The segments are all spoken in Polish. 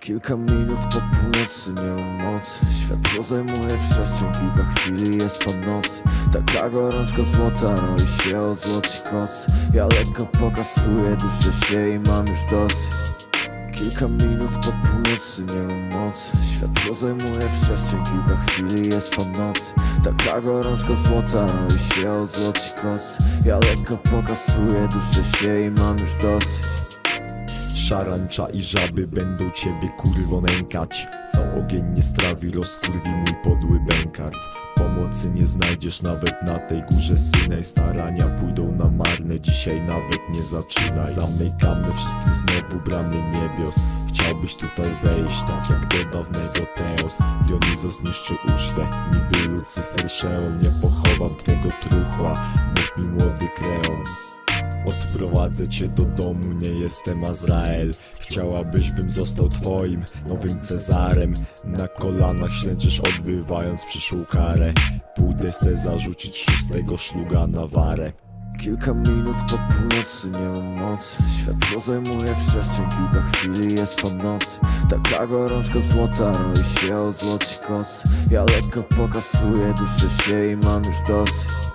Kilka minut po północy, nie mam mocy Światło zajmuje przestrzeń, kilka chwili jest po nocy. Taka gorączka złota roi się o złoci koc. Ja lekko pokasuję, duszę się i mam już dosyć. Kilka minut po północy, nie mam mocy Światło zajmuje przestrzeń, kilka chwili jest po nocy. Taka gorączka złota roi się o złoci koc. Ja lekko pokasuję, duszę się i mam już dosyć Szarancza i żaby będą ciebie kurwo nękać. Co ogień nie strawi, rozkurwi mój podły bękart. Pomocy nie znajdziesz nawet na tej górze synej Starania pójdą na marne, dzisiaj nawet nie zaczynaj. Zamykamy wszystkim znowu bramy niebios. Chciałbyś tutaj wejść, tak jak do dawnego Teos. Dionizos niszczy ucztę, niby Lucyfer Szeon Nie pochowam twego truchła, mów mi młody kreon Odprowadzę cię do domu, nie jestem Azrael. Chciałabyś bym został twoim nowym Cezarem. Na kolanach ślęczysz odbywając przyszłą karę. Pójdę se zarzucić szóstego szluga na warę. Kilka minut po północy, nie mam mocy. Światło zajmuje przestrzeń, kilka chwili jest po nocy. Taka gorączka złota roi się o złoci koc. Ja lekko pokasuję, duszę się i mam już dosyć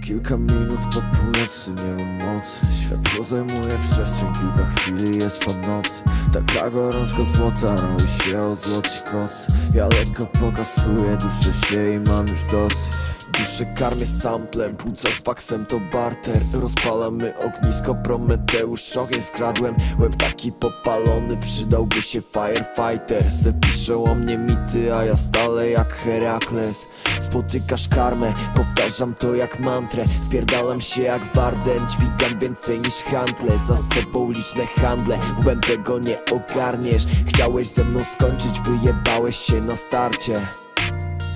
Kilka minut po północy, nie mocy Światło zajmuje przestrzeń, kilka chwili jest po nocy. Taka gorączka złota roi się o złoci koc. Ja lekko pokasuję, duszę się i mam już dosyć. Duszę karmię samplem, płuca z faksem to barter. Rozpalamy ognisko, Prometeusz ogień skradłem. Łeb taki popalony, przydałby się firefighter. Se piszą o mnie mity, a ja stale jak Herakles Spotykasz karmę, powtarzam to jak mantrę. Wpierdalam się jak Warden, dźwigam więcej niż handle. Za sobą liczne handle, łbem tego nie ogarniesz. Chciałeś ze mną skończyć, wyjebałeś się na starcie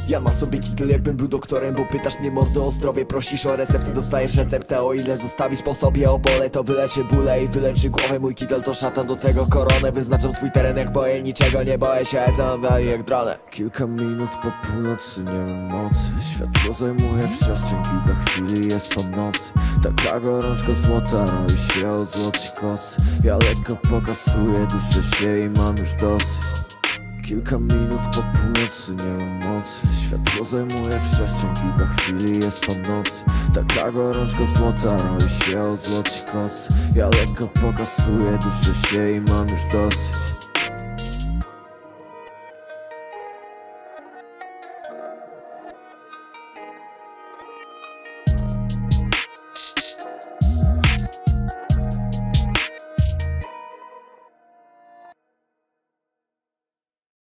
ja ma sobie kitel jakbym był doktorem Bo pytasz mnie mordo o zdrowie Prosisz o receptę, dostajesz receptę O ile zostawisz po sobie opole To wyleczy bóle i wyleczy głowę. Mój kitel to szatan, do tego koronę Wyznaczam swój teren jak boję Niczego nie boję się, co wali jak dronę Kilka minut po północy, nie mam mocy Światło zajmuje przestrzeń Kilka chwili jest po nocy. Taka gorączka złota Roi się o złoci koc. Ja lekko pokasuję, duszę się i mam już dosyć. Kilka minut po północy, nie mam mocy Światło zajmuje przestrzeń, kilka chwili jest po nocy. Taka gorączka złota roi się o złoci koc. Ja lekko pokasuję, duszę się i mam już dosyć